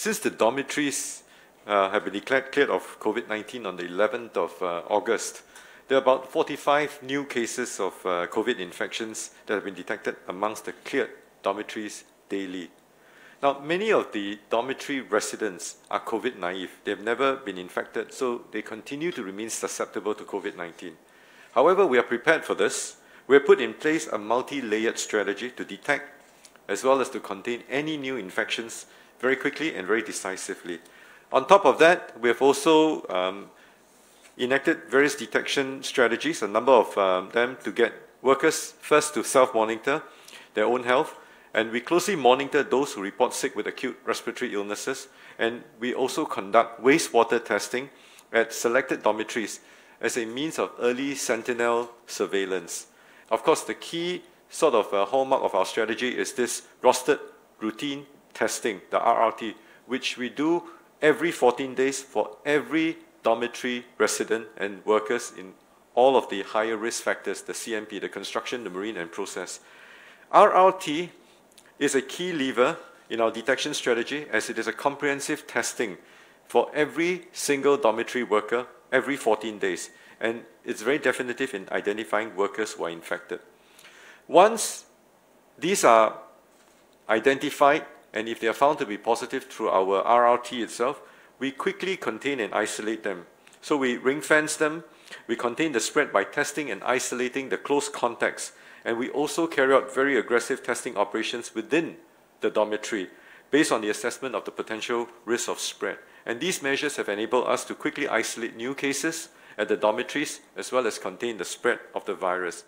Since the dormitories uh, have been declared cleared of COVID-19 on the 11th of uh, August, there are about 45 new cases of uh, COVID infections that have been detected amongst the cleared dormitories daily. Now, many of the dormitory residents are COVID naive. They've never been infected, so they continue to remain susceptible to COVID-19. However, we are prepared for this. We have put in place a multi-layered strategy to detect as well as to contain any new infections very quickly and very decisively. On top of that, we have also um, enacted various detection strategies, a number of um, them to get workers first to self-monitor their own health, and we closely monitor those who report sick with acute respiratory illnesses. And we also conduct wastewater testing at selected dormitories as a means of early sentinel surveillance. Of course, the key sort of uh, hallmark of our strategy is this rostered routine testing, the RRT, which we do every 14 days for every dormitory resident and workers in all of the higher risk factors, the CMP, the construction, the marine, and process. RRT is a key lever in our detection strategy as it is a comprehensive testing for every single dormitory worker every 14 days. And it's very definitive in identifying workers who are infected. Once these are identified, and if they are found to be positive through our RRT itself, we quickly contain and isolate them. So we ring fence them, we contain the spread by testing and isolating the close contacts and we also carry out very aggressive testing operations within the dormitory based on the assessment of the potential risk of spread. And these measures have enabled us to quickly isolate new cases at the dormitories as well as contain the spread of the virus.